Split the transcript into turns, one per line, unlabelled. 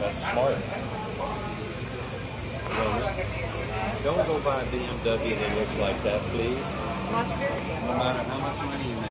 That's smart.
Don't go buy a BMW that looks like that, please.
Mustard.
No matter how